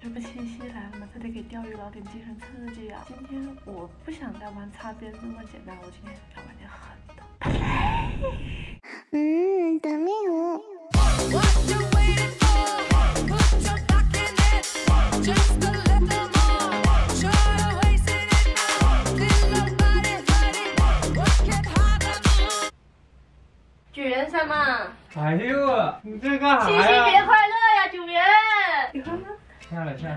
这不七夕来了吗？他得给钓鱼佬点精神刺激啊！今天我不想再玩擦边这么简单，我今天要玩点狠的。嗯，等命有。举人什么？哎呦，你这干啥呀？七夕节快乐呀，九元！你看。下来下？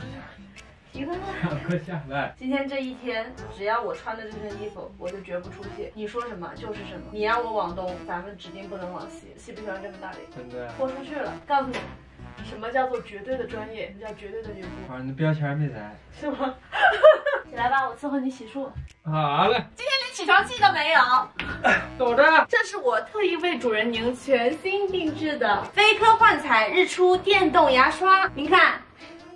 下来，快下来！今天这一天，只要我穿的这身衣服，我就绝不出戏。你说什么就是什么。你让我往东，咱们指定不能往西。喜不喜欢这么大脸？真的，豁出去了！告诉你，什么叫做绝对的专业？什么叫绝对的女仆？反正那标签没摘。是吗？起来吧，我伺候你洗漱。好嘞，今天连起床气都没有。走着。这是我特意为主人您全新定制的飞科幻彩日出电动牙刷，您看，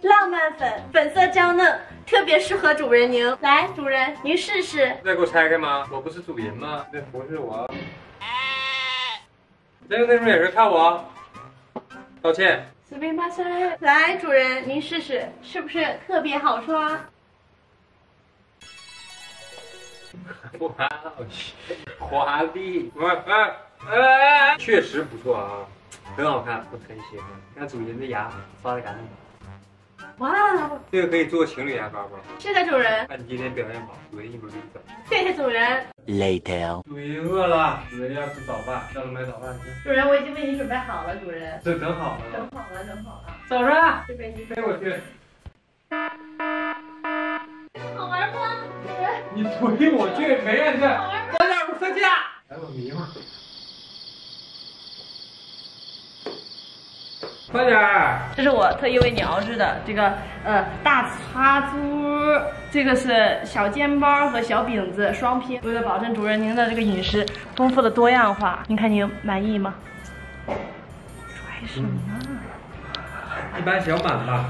浪漫粉，粉色娇嫩，特别适合主人您。来，主人您试试。再给我拆开吗？我不是主人吗？那不是我。再用那种眼神看我。道歉。四平八塞。来，主人您试试，是不是特别好刷？哇哦，华丽！哇哎哎哎，确实不错啊，很好看，我很喜欢。看主人的牙刷的干净。哇，这个可以做情侣牙刷不？是的，主人，看你今天表现好，主人一会儿给你整。谢谢主人。Later. 主人饿了，主人要吃早饭，让他买早饭去。主人，我已经为你准备好了，主人。这整好了整。好了，整好了，走着，这边你陪我去。好玩不？主人，你推我去，没人去。好玩不？早点不睡觉。哎，我迷糊。快点儿！这是我特意为你熬制的这个呃大擦猪，这个是小煎包和小饼子双拼，为了保证主人您的这个饮食丰富的多样化，您看您满意吗？拽什么？一般小满吧。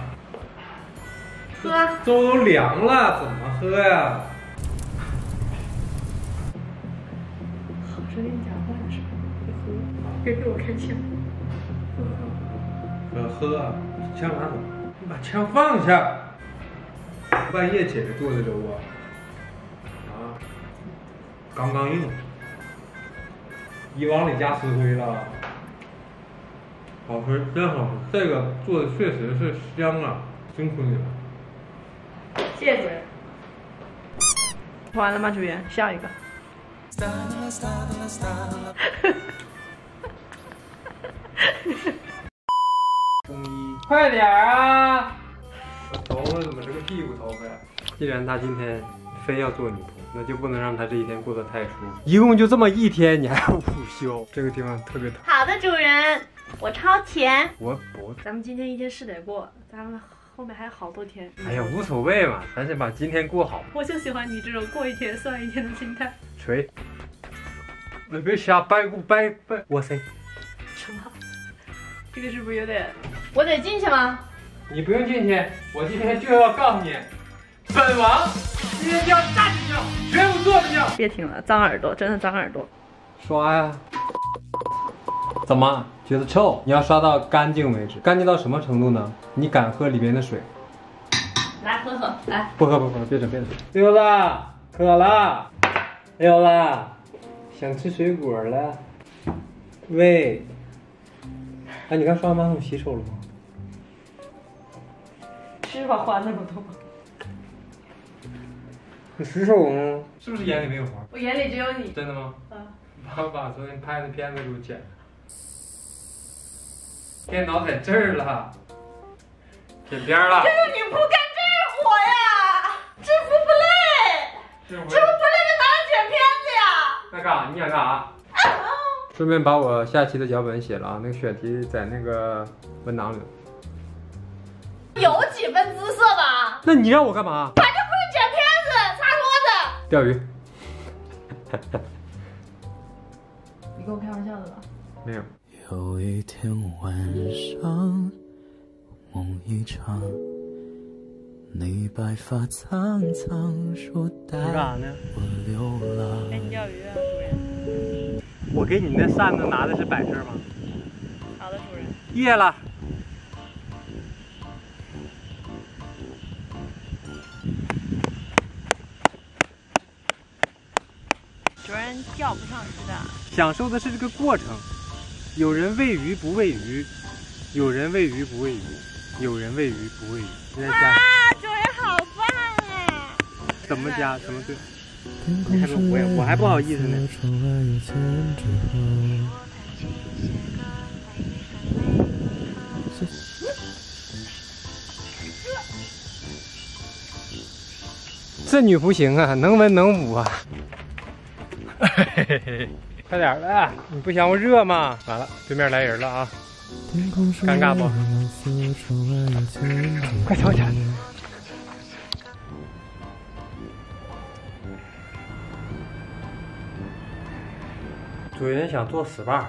喝。粥都凉了，怎么喝呀？好声音讲话的时候别给我开枪。喝啊，枪拿走，你把枪放下。半夜起来做的粥啊，啊，刚刚硬，你往里加石灰了，好吃，真好吃。这个做的确实是香啊，辛苦你了。谢谢主人。完了吗，主任？下一个。快点儿啊！我头发怎么是个屁股头发呀？既然他今天非要做女仆，那就不能让他这一天过得太舒服。一共就这么一天，你还要午休，这个地方特别疼。好的，主人，我超前。我不，咱们今天一天是得过，咱们后面还有好多天。哎呀，无所谓嘛，咱先把今天过好。我就喜欢你这种过一天算一天的心态。锤！你别瞎掰咕掰掰，哇塞！什么？这个是不是有点？我得进去吗？你不用进去，我今天就要告诉你，本王今天就要站进去，绝不坐着叫。别听了，脏耳朵，真的脏耳朵。刷呀！怎么觉得臭？你要刷到干净为止。干净到什么程度呢？你敢喝里边的水？来喝喝，来。不喝不喝，别整别整。溜子，渴了。溜子，想吃水果了。喂。哎，你刚刷完马桶洗手了吗？吃吧，花那么多。你洗手吗？是不是眼里没有花？我眼里只有你。真的吗？啊。把把昨天拍的片子给我剪了。电脑在这儿了，剪边了。这个女仆顺便把我下期的脚本写了啊，那个选题在那个文档里。有几分姿色吧？那你让我干嘛？反正不是剪片子、擦桌子。钓鱼。你跟我开玩笑的吧？没有。有一天晚上，梦一场，你白发苍苍，说带干啥呢？我流浪。陪你钓鱼啊，主人。我给你那扇子拿的是摆设吗？好的主人？夜了。主人钓不上鱼的。享受的是这个过程有人喂鱼不喂鱼有人喂鱼不喂鱼有人喂鱼不喂鱼。啊主人好棒怎么加怎么对？你还不我也我还不好意思呢。这女不行啊，能文能武啊！快点儿的，你不嫌我热吗？完了，对面来人了啊！尴尬不？快瞧瞧！主人想做 SPA，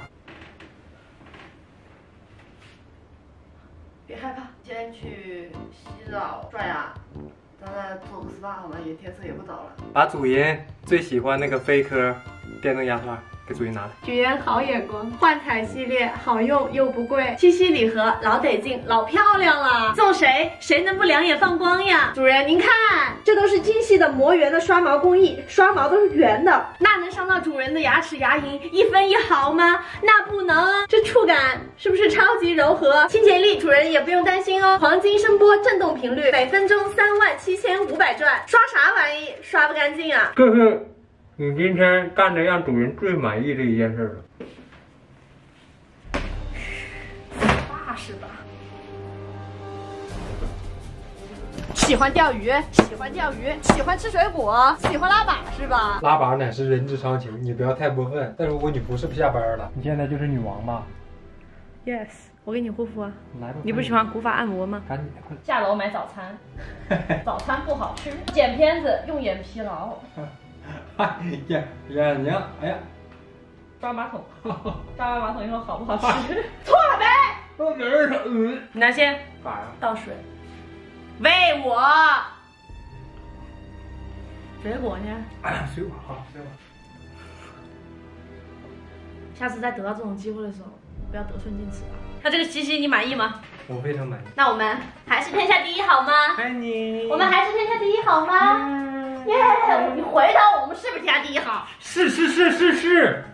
别害怕，先去洗澡刷牙，咱再做个 SPA 好吗？也天色也不早了。把主人最喜欢那个飞科电动牙刷给主人拿来。举人好眼光，幻彩系列好用又不贵，七夕礼盒老得劲，老漂亮了，送谁谁能不两眼放光呀？主人您看，这都是精细的磨圆的刷毛工艺，刷毛都是圆的，那能伤到主人的牙齿牙龈一分一毫吗？那不能，这触感是不是超级柔和？清洁力主人也不用担心哦，黄金声波震动频率每分钟三万七千五百转，刷啥玩意？刷不干净啊！这是你今天干的让主人最满意的一件事了。爸是吧？喜欢钓鱼，喜欢钓鱼，喜欢吃水果，喜欢拉粑是吧？拉粑乃是人之常情，你不要太过分。但如果你不是不下班了，你现在就是女王吧？Yes，我给你护肤啊。来吧，你不喜欢古法按摩吗？赶紧的，快下楼买早餐，早餐不好吃，剪片子用眼疲劳，哎呀，眼睛，哎呀，抓马桶，抓完马桶以后好不好吃？到底儿了，嗯，你拿先干啥呀？倒水，喂我。水果呢？哎呀，水果好，水果。下次再得到这种机会的时候，不要得寸进尺啊。那这个七夕你满意吗？我非常满意。那我们还是天下第一好吗？爱你。我们还是天下第一好吗？耶！你回答我们是不是家第一好？是是是是是。